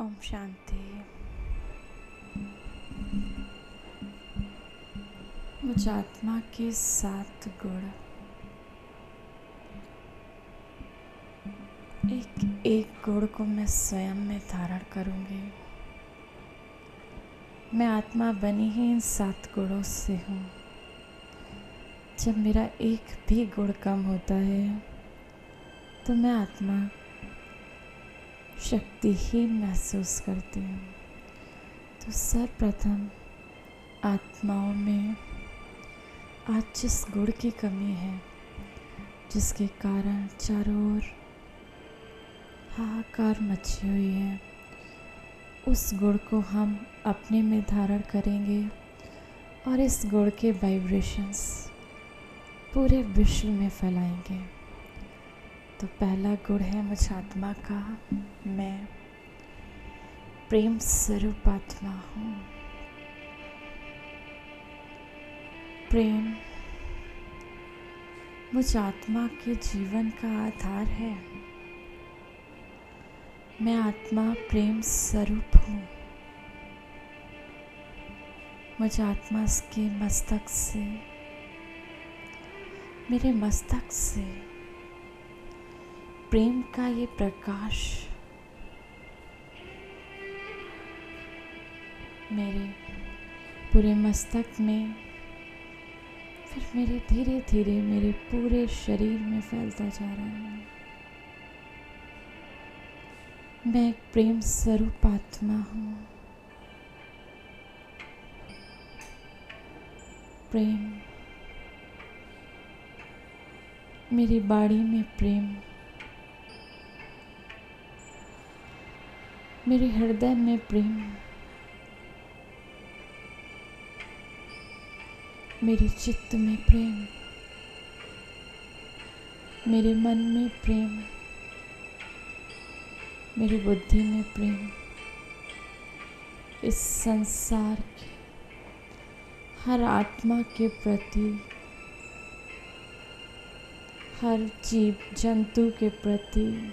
ओम शांति मुझ आत्मा के सात गुण। एक एक गुण को मैं स्वयं में धारण करूँगी। मैं आत्मा बनी ही इन सात गुणों से हूँ। जब मेरा एक भी गुण कम होता है तो मैं आत्मा शक्तिहीन महसूस करती हूँ। तो सर्वप्रथम आत्माओं में आज जिस गुण की कमी है, जिसके कारण चारों ओर हाहाकार मची हुई है, उस गुण को हम अपने में धारण करेंगे और इस गुण के वाइब्रेशंस पूरे विश्व में फैलाएँगे। तो पहला गुण है मुझ आत्मा का, मैं प्रेम स्वरूप आत्मा हूँ। प्रेम मुझ आत्मा के जीवन का आधार है। मैं आत्मा प्रेम स्वरूप हूँ। मुझ आत्मा के मस्तक से, मेरे मस्तक से प्रेम का ये प्रकाश मेरे पूरे मस्तक में, फिर मेरे धीरे धीरे मेरे पूरे शरीर में फैलता जा रहा है। मैं एक प्रेम स्वरूप आत्मा हूँ। प्रेम, मेरी बाड़ी में प्रेम। मेरे हृदय में प्रेम। मेरे चित्त में प्रेम। मेरे मन में प्रेम। मेरी बुद्धि में प्रेम। इस संसार के, हर आत्मा के प्रति, हर जीव जंतु के प्रति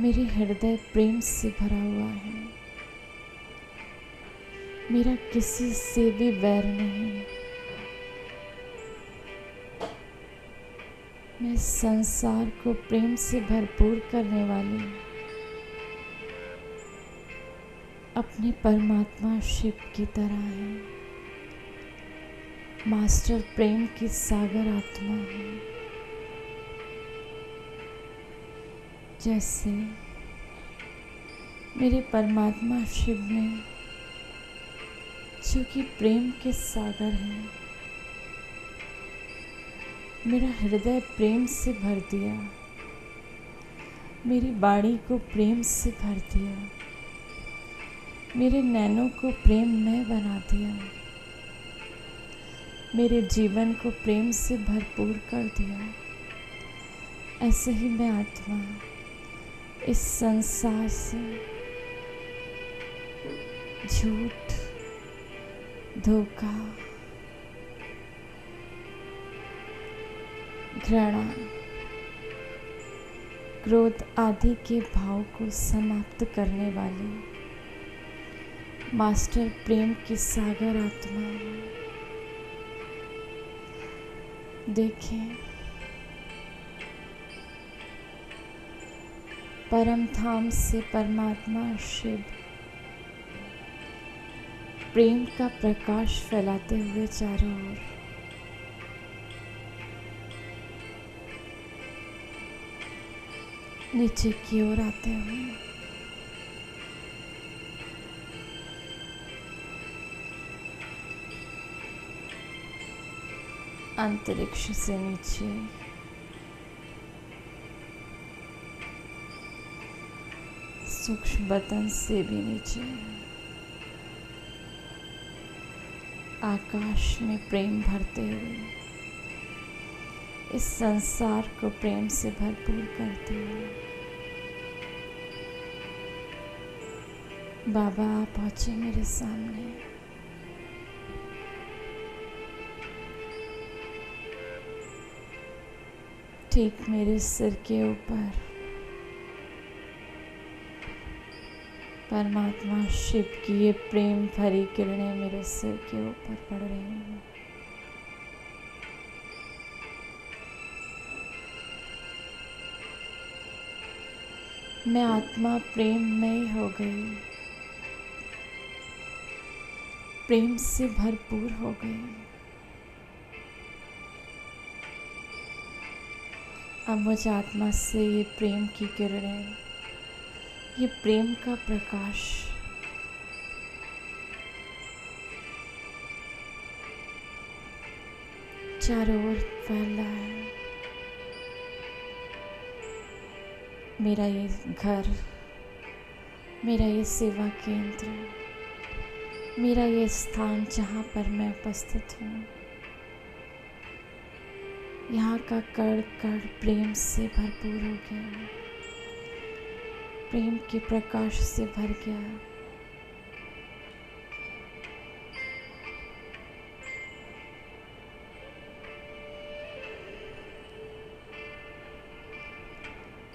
मेरे हृदय प्रेम से भरा हुआ है। मेरा किसी से भी वैर नहीं मैं संसार को प्रेम से भरपूर करने वाली अपने परमात्मा शिव की तरह है। मास्टर प्रेम की सागर आत्मा है। जैसे मेरे परमात्मा शिव में जो कि प्रेम के सागर हैं, मेरा हृदय प्रेम से भर दिया, मेरी बाड़ी को प्रेम से भर दिया, मेरे नैनों को प्रेम में बना दिया, मेरे जीवन को प्रेम से भरपूर कर दिया। ऐसे ही मैं आत्मा इस संसार से झूठ, धोखा, घृणा, क्रोध आदि के भाव को समाप्त करने वाली मास्टर प्रेम की सागर आत्मा। देखें। परम धाम से परमात्मा शिव। प्रेम का प्रकाश फैलाते हुए चारों ओर। नीचे की ओर आते हुए। अंतरिक्ष से नीचे। सूक्ष्म बतन से भी नीचे आकाश में प्रेम भरते हुए, इस संसार को प्रेम से भरपूर करते हुए। बाबा, आप पहुँचे मेरे सामने। ठीक मेरे सिर के ऊपर। परमात्मा शिव की ये प्रेम भरी किरणें मेरे सिर के ऊपर पड़ रही हैं। मैं आत्मा प्रेम में हो गई। प्रेम से भरपूर हो गई। अब मुझे आत्मा से ये प्रेम की किरणें ये प्रेम का प्रकाश। चारों ओर फैल है। मेरा ये घर, मेरा ये सेवा केंद्र, मेरा ये स्थान जहाँ पर मैं उपस्थित हूँ। यहाँ का कड़ कड़ प्रेम से भरपूर हो गया। प्रेम के प्रकाश से भर गया।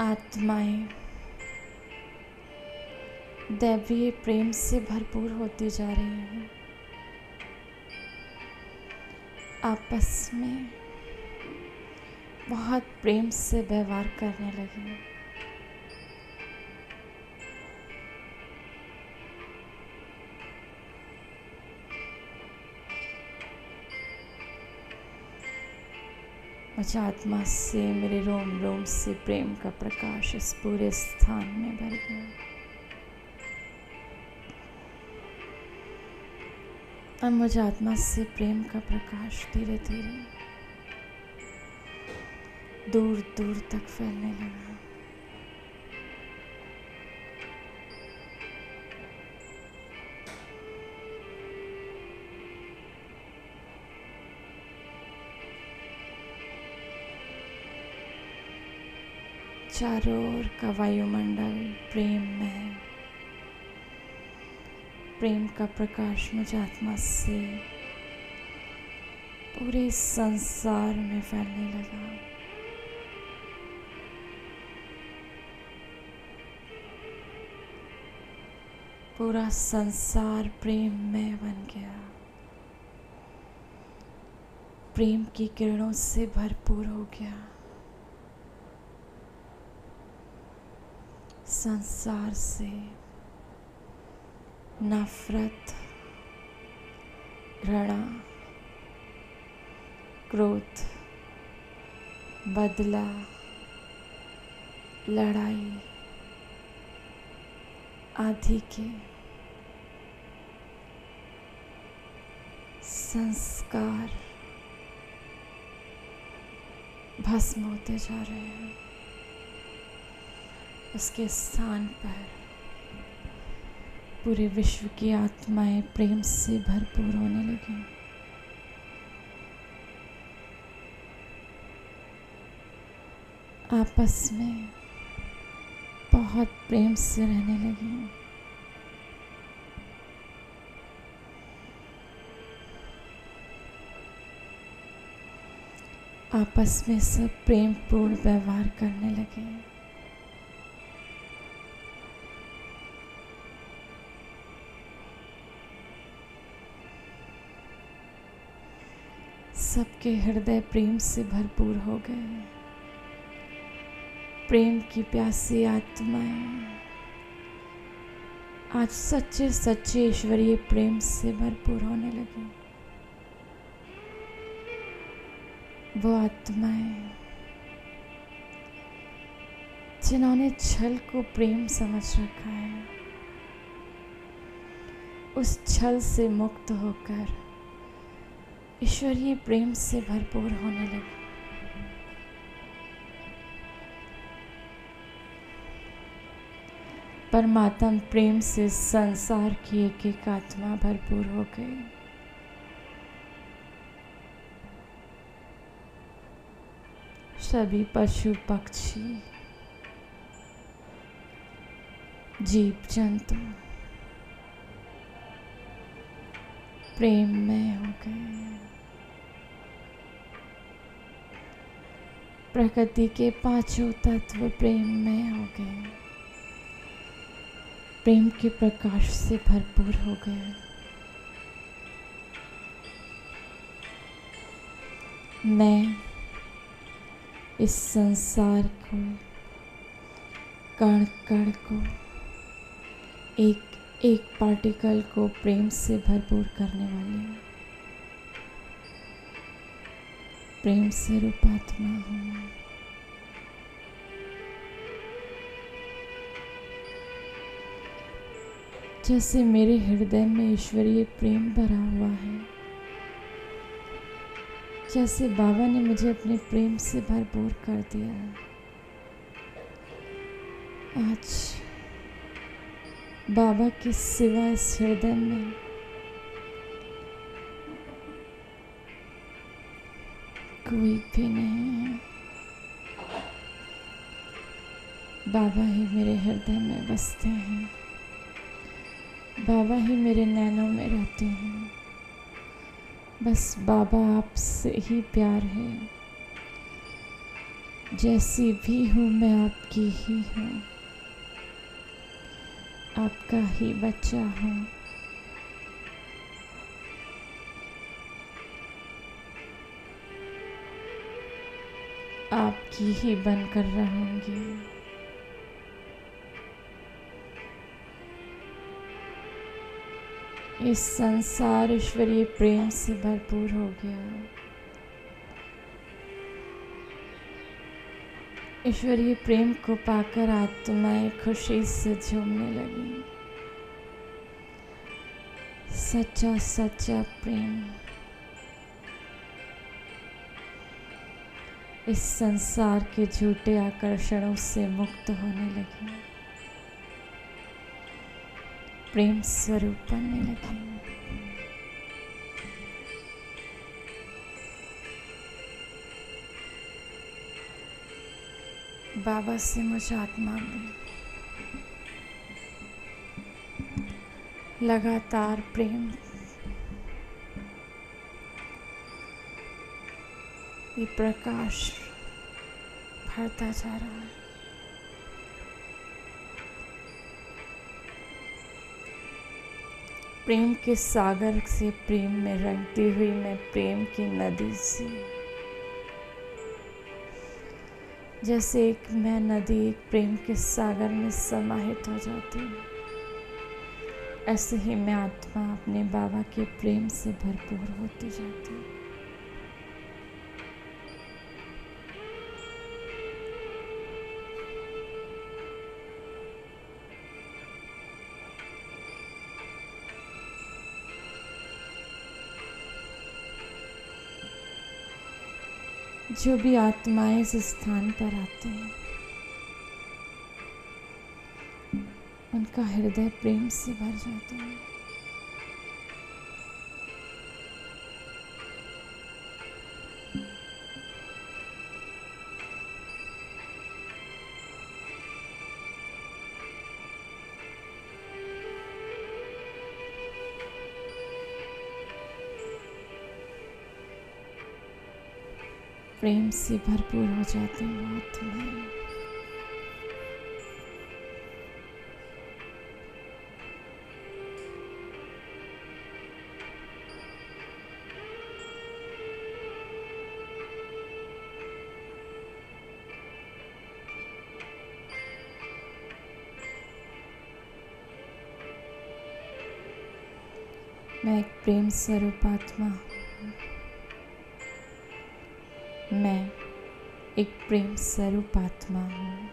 आत्माएँ दैवीय प्रेम से भरपूर होती जा रही हैं। आपस में बहुत प्रेम से व्यवहार करने लगी। मुझे आत्मा से, मेरे रोम रोम से प्रेम का प्रकाश इस पूरे स्थान में भर गया। अब मुझे आत्मा से प्रेम का प्रकाश धीरे धीरे दूर दूर तक फैलने लगा। चारों ओर का वायुमंडल प्रेम में प्रेम का प्रकाश मुझे आत्मा से पूरे संसार में फैलने लगा। पूरा संसार प्रेम में बन गया। प्रेम की किरणों से भरपूर हो गया। संसार से नफरत, घृणा, क्रोध, बदला, लड़ाई आदि के संस्कार भस्म होते जा रहे हैं। उसके स्थान पर। पूरे विश्व की आत्माएँ प्रेम से भरपूर होने लगी। आपस में बहुत प्रेम से रहने लगी। आपस में सब प्रेम पूर्ण व्यवहार करने लगे। सबके हृदय प्रेम से भरपूर हो गए। प्रेम की प्यासी आत्माएँ आज सच्चे सच्चे ईश्वरीय प्रेम से भरपूर होने लगी। वो आत्माएँ जिन्होंने छल को प्रेम समझ रखा है। उस छल से मुक्त होकर ईश्वरीय प्रेम से भरपूर होने लगे। परमात्म प्रेम से संसार की एक एक आत्मा भरपूर हो गई। सभी पशु, पक्षी, जीव, जंतु प्रेम में हो गए। प्रकृति के पाँचों तत्व प्रेम में हो गए। प्रेम के प्रकाश से भरपूर हो गए। मैं इस संसार को कण कण को एक एक पार्टिकल को प्रेम से भरपूर करने वाली हूँ। प्रेम स्वरूप आत्मा हूँ। जैसे मेरे हृदय में ईश्वरीय प्रेम भरा हुआ है, जैसे बाबा ने मुझे अपने प्रेम से भरपूर कर दिया है। आज बाबा के सिवा इस हृदय में कोई भी नहीं। है बाबा ही मेरे हृदय में बसते हैं। बाबा ही मेरे नैनों में रहते हैं। बस बाबा आपसे ही प्यार है। जैसी भी हूँ मैं आपकी ही हूँ। आपका ही बच्चा हूँ। आपकी ही बनकर रहूँगी। इस संसार ईश्वरीय प्रेम से भरपूर हो गया। ईश्वरीय प्रेम को पाकर आत्माएँ खुशी से झूमने लगी। सच्चा सच्चा प्रेम। इस संसार के झूठे आकर्षणों से मुक्त होने लगी। प्रेम स्वरूप बनने लगी। बाबा से मुझे आत्मा में लगातार प्रेम ये प्रकाश भरता जा रहा है। प्रेम के सागर से प्रेम में रंगती हुई मैं प्रेम की नदी से। जैसे एक मैं नदी एक प्रेम के सागर में समाहित हो जाती हूँ। ऐसे ही मैं आत्मा अपने बाबा के प्रेम से भरपूर होती जाती हूँ। जो भी आत्माएँ इस स्थान पर आते हैं, उनका हृदय प्रेम से भर जाता है। प्रेम से भरपूर हो जाते हैं मैं एक प्रेम स्वरूप आत्मा मैं एक प्रेम स्वरूप आत्मा हूँ।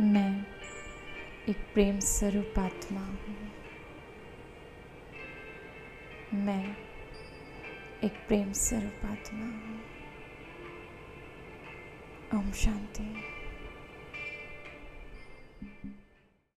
मैं एक प्रेम स्वरूप आत्मा हूँ। मैं एक प्रेम स्वरूप आत्मा हूँ। ओम शांति।